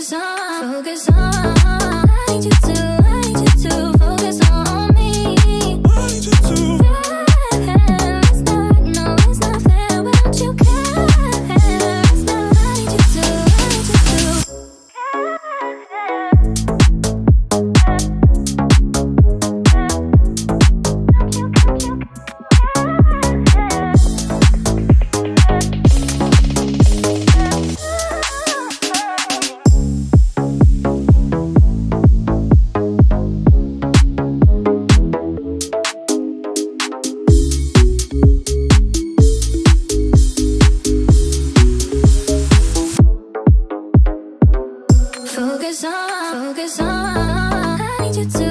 Cause I'm Cause I, I need you to